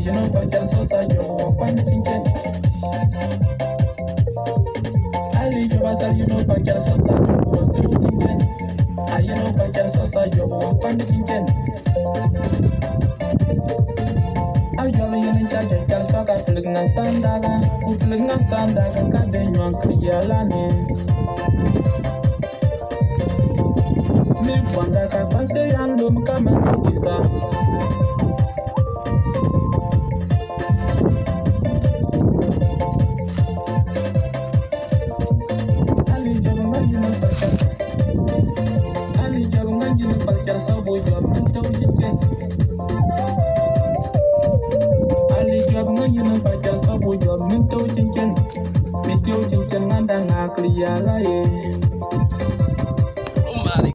you know what else was I do? When thinking, I leave you as you know I do? What you thinking? I you know what else was I do? When thinking, I do you know that you can suck up looking at Sandaga, looking at Sandaga, cutting you on Krialani. Me wonder. Cincin. Ali jago ngajin pacar sabo jam mentau cincin. Mentau cincin nganda ngakli ya laye.